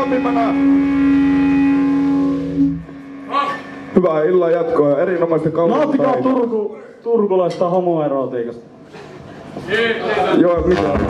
lämpimänä. Hyvää illan jatkoa ja erinomaista kaunista Nauttikaa Turku, turkulaista homoerotiikasta. Joo, mitä?